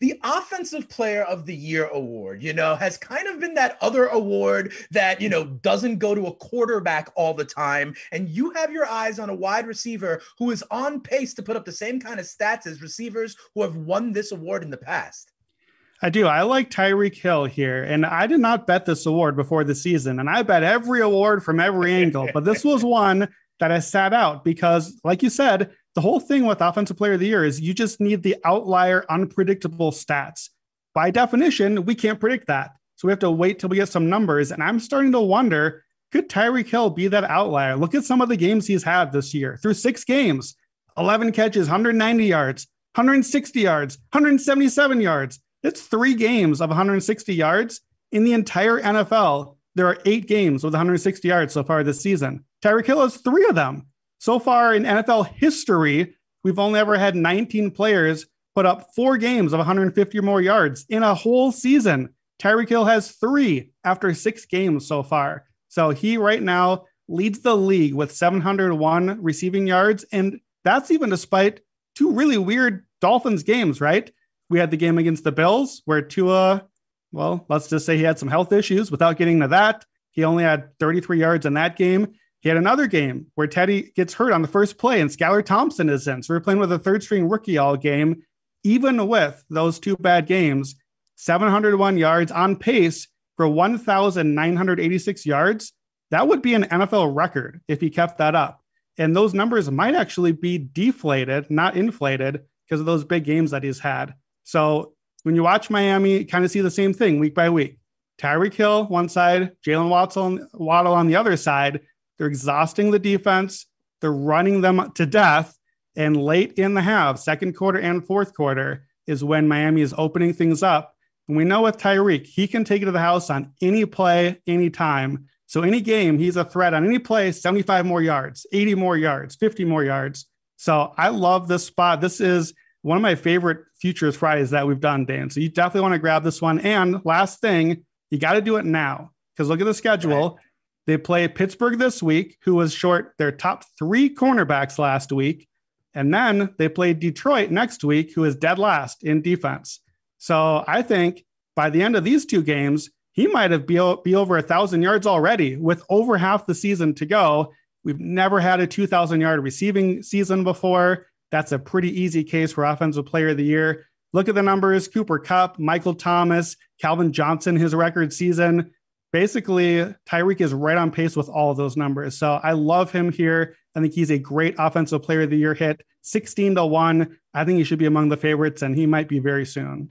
the offensive player of the year award, you know, has kind of been that other award that, you know, doesn't go to a quarterback all the time. And you have your eyes on a wide receiver who is on pace to put up the same kind of stats as receivers who have won this award in the past. I do. I like Tyreek Hill here. And I did not bet this award before the season. And I bet every award from every angle. But this was one that I sat out because, like you said, the whole thing with Offensive Player of the Year is you just need the outlier, unpredictable stats. By definition, we can't predict that. So we have to wait till we get some numbers. And I'm starting to wonder could Tyreek Hill be that outlier? Look at some of the games he's had this year through six games 11 catches, 190 yards, 160 yards, 177 yards. It's three games of 160 yards in the entire NFL. There are eight games with 160 yards so far this season. Tyreek Hill has three of them. So far in NFL history, we've only ever had 19 players put up four games of 150 or more yards in a whole season. Tyreek Hill has three after six games so far. So he right now leads the league with 701 receiving yards. And that's even despite two really weird Dolphins games, right? We had the game against the Bills where Tua, well, let's just say he had some health issues without getting to that. He only had 33 yards in that game. He had another game where Teddy gets hurt on the first play and Skylar Thompson is in. So we're playing with a third string rookie all game. Even with those two bad games, 701 yards on pace for 1,986 yards. That would be an NFL record if he kept that up. And those numbers might actually be deflated, not inflated, because of those big games that he's had. So when you watch Miami, kind of see the same thing week by week. Tyreek Hill one side, Jaylen Waddle on the other side. They're exhausting the defense. They're running them to death. And late in the half, second quarter and fourth quarter, is when Miami is opening things up. And we know with Tyreek, he can take it to the house on any play, anytime. So any game, he's a threat on any play, 75 more yards, 80 more yards, 50 more yards. So I love this spot. This is one of my favorite futures Fridays that we've done, Dan. So you definitely want to grab this one. And last thing, you got to do it now because look at the schedule. They play Pittsburgh this week, who was short their top three cornerbacks last week. And then they play Detroit next week, who is dead last in defense. So I think by the end of these two games, he might have be, be over a thousand yards already with over half the season to go. We've never had a 2,000 yard receiving season before. That's a pretty easy case for Offensive Player of the Year. Look at the numbers Cooper Kupp, Michael Thomas, Calvin Johnson, his record season basically Tyreek is right on pace with all of those numbers. So I love him here. I think he's a great offensive player of the year hit 16 to 1. I think he should be among the favorites and he might be very soon.